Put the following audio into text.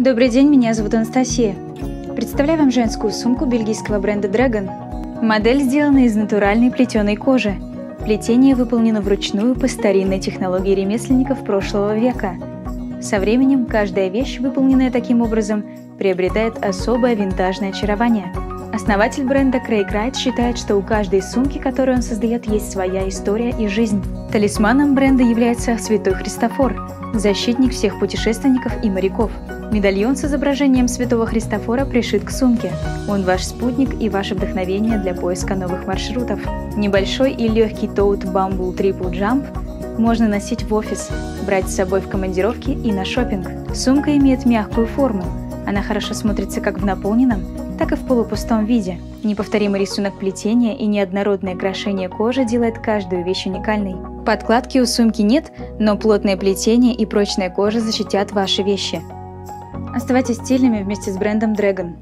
Добрый день, меня зовут Анастасия. Представляю вам женскую сумку бельгийского бренда Dragon. Модель сделана из натуральной плетеной кожи. Плетение выполнено вручную по старинной технологии ремесленников прошлого века. Со временем каждая вещь, выполненная таким образом, приобретает особое винтажное очарование – Основатель бренда Крейг Райт считает, что у каждой сумки, которую он создает, есть своя история и жизнь. Талисманом бренда является Святой Христофор, защитник всех путешественников и моряков. Медальон с изображением Святого Христофора пришит к сумке. Он ваш спутник и ваше вдохновение для поиска новых маршрутов. Небольшой и легкий тоут Bumble Triple Jump можно носить в офис, брать с собой в командировки и на шопинг. Сумка имеет мягкую форму. Она хорошо смотрится как в наполненном, так и в полупустом виде. Неповторимый рисунок плетения и неоднородное украшение кожи делает каждую вещь уникальной. Подкладки у сумки нет, но плотное плетение и прочная кожа защитят ваши вещи. Оставайтесь стильными вместе с брендом Dragon.